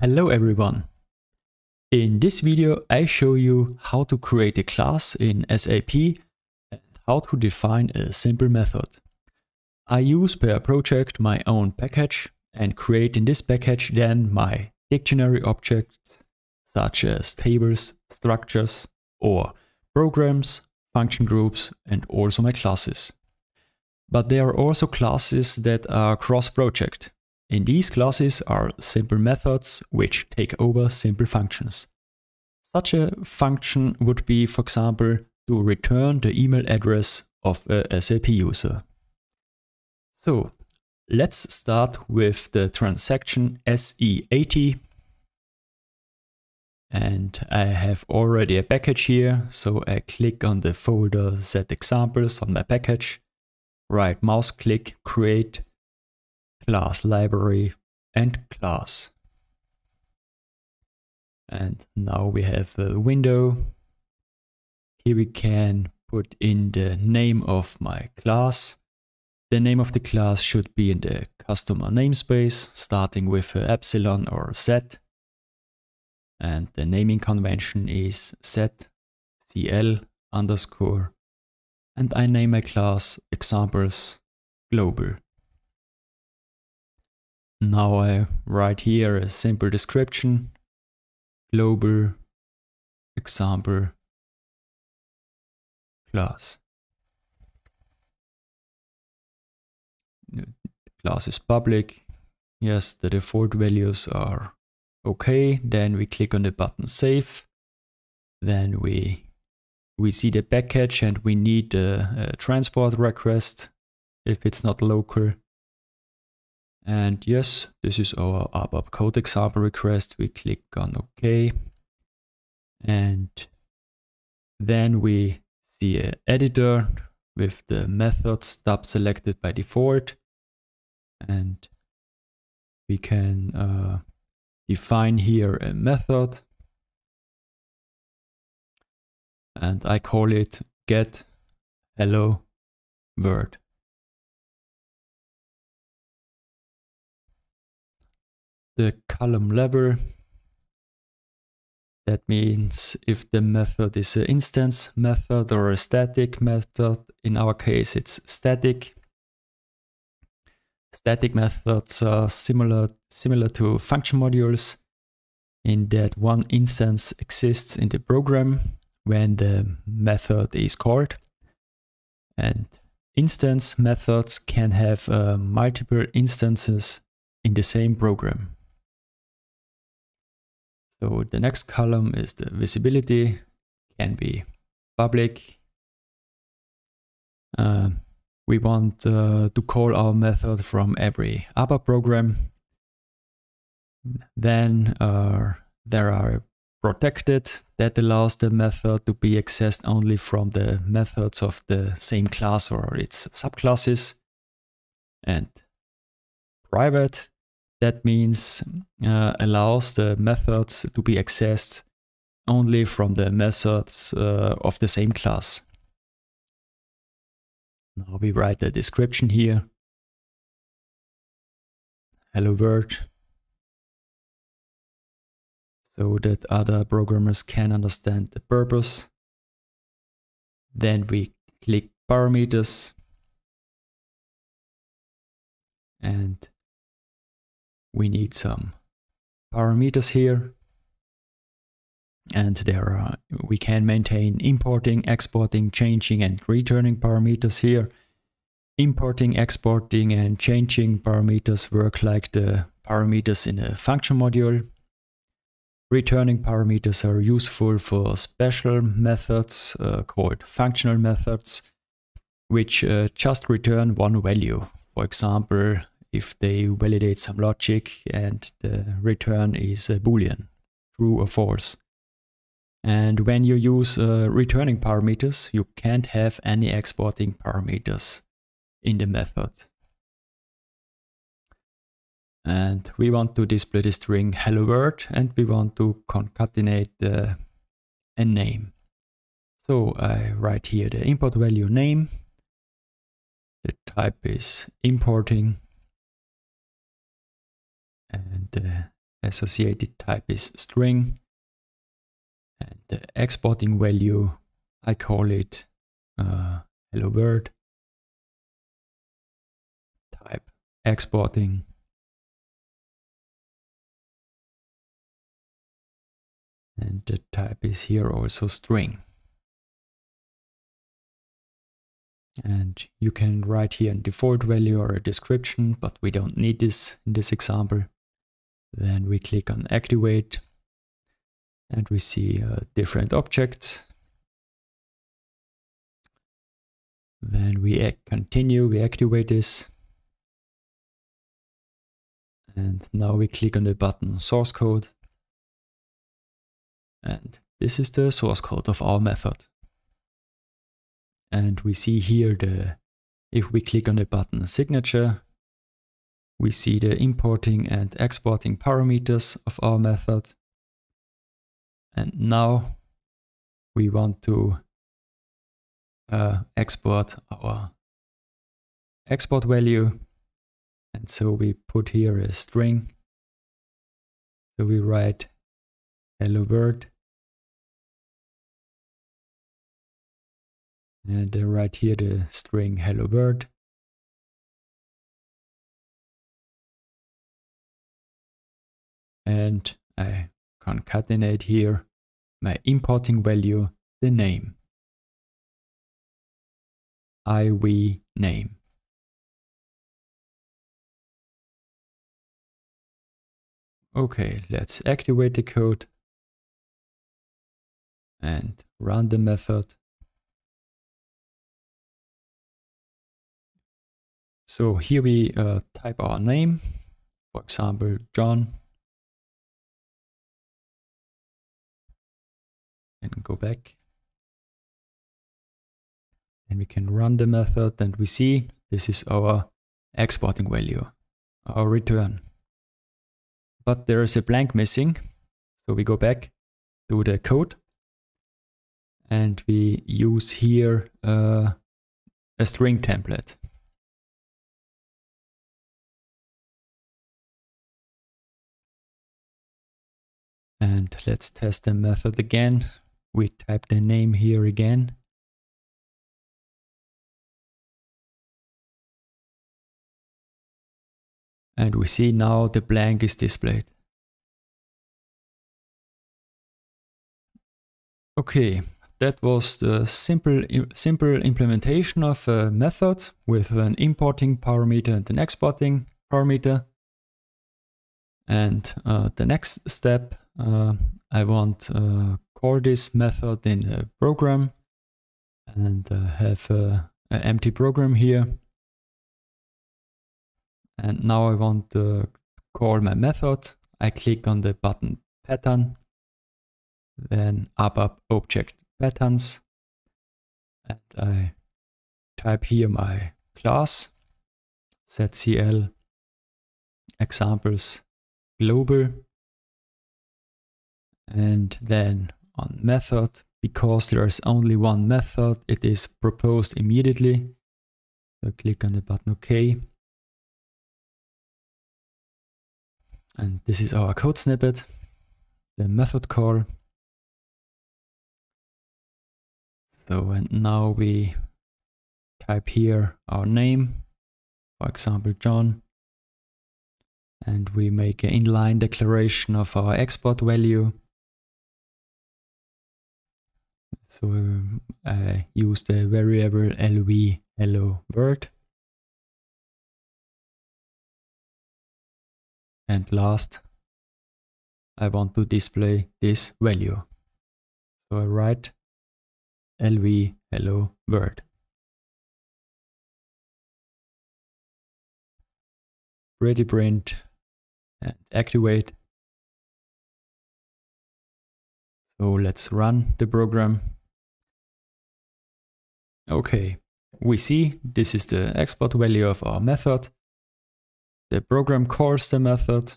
Hello everyone! In this video I show you how to create a class in SAP and how to define a simple method. I use per project my own package and create in this package then my dictionary objects such as tables, structures or programs, function groups and also my classes. But there are also classes that are cross-project in these classes are simple methods which take over simple functions. Such a function would be, for example, to return the email address of a SAP user. So let's start with the transaction SE80. And I have already a package here, so I click on the folder set examples on my package, right mouse click, create, class library and class. And now we have a window. Here we can put in the name of my class. The name of the class should be in the customer namespace, starting with Ypsilon or z. And the naming convention is set cl underscore. And I name my class examples global. Now I write here a simple description, global example class. Class is public. Yes, the default values are okay. Then we click on the button save. Then we we see the package and we need a, a transport request if it's not local. And yes, this is our ABAP code example request. We click on OK. And then we see an editor with the method stub selected by default. And we can uh, define here a method. And I call it get hello world. The column level. That means if the method is an instance method or a static method, in our case it's static. Static methods are similar, similar to function modules in that one instance exists in the program when the method is called. And instance methods can have uh, multiple instances in the same program. So the next column is the visibility, can be public. Uh, we want uh, to call our method from every ABAP program. Then uh, there are protected that allows the method to be accessed only from the methods of the same class or its subclasses. And private that means uh, allows the methods to be accessed only from the methods uh, of the same class. Now we write the description here. Hello world. So that other programmers can understand the purpose. Then we click parameters. And we need some parameters here. And there are, we can maintain importing, exporting, changing and returning parameters here. Importing, exporting and changing parameters work like the parameters in a function module. Returning parameters are useful for special methods uh, called functional methods, which uh, just return one value. For example, if they validate some logic and the return is a boolean, true or false. And when you use uh, returning parameters, you can't have any exporting parameters in the method. And we want to display the string hello world and we want to concatenate the, a name. So I write here the import value name. The type is importing uh, associated type is string. And the exporting value, I call it uh, hello world. Type exporting. And the type is here also string. And you can write here a default value or a description, but we don't need this in this example. Then we click on activate and we see uh, different objects. Then we continue, we activate this. And now we click on the button source code. And this is the source code of our method. And we see here the, if we click on the button signature, we see the importing and exporting parameters of our method. And now we want to uh, export our export value. And so we put here a string. So we write hello world. And then write here the string hello world. And I concatenate here my importing value, the name. iv name. Okay, let's activate the code and run the method. So here we uh, type our name, for example, John. And go back. And we can run the method and we see this is our exporting value, our return. But there is a blank missing. So we go back to the code and we use here uh, a string template. And let's test the method again we type the name here again. And we see now the blank is displayed. Okay, that was the simple, simple implementation of a method with an importing parameter and an exporting parameter. And uh, the next step, uh, I want uh, call this method in the program and uh, have an empty program here. And now I want to call my method. I click on the button pattern, then ABAP object patterns, and I type here my class, ZCL examples global, and then on method. Because there is only one method, it is proposed immediately. So click on the button OK. And this is our code snippet, the method call. So and now we type here our name, for example, John. And we make an inline declaration of our export value. So um, I use the variable lv hello world. And last, I want to display this value. So I write lv hello world. Ready print and activate. So let's run the program. Okay, we see this is the export value of our method. The program calls the method.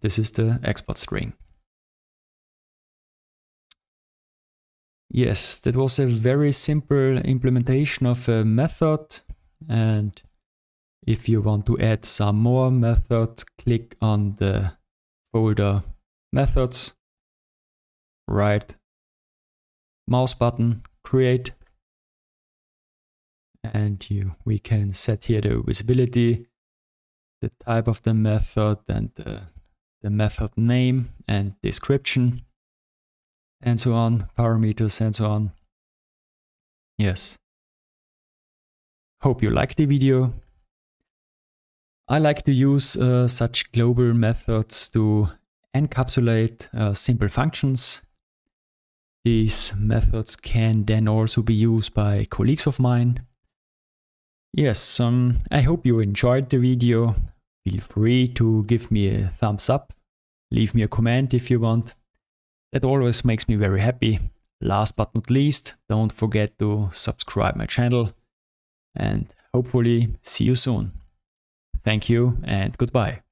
This is the export string. Yes, that was a very simple implementation of a method. And if you want to add some more methods, click on the folder methods, right mouse button, create, and you, we can set here the visibility, the type of the method and the, the method name and description and so on, parameters and so on. Yes. Hope you liked the video. I like to use uh, such global methods to encapsulate uh, simple functions. These methods can then also be used by colleagues of mine. Yes, um, I hope you enjoyed the video. Feel free to give me a thumbs up, leave me a comment if you want. That always makes me very happy. Last but not least, don't forget to subscribe my channel and hopefully see you soon. Thank you and goodbye.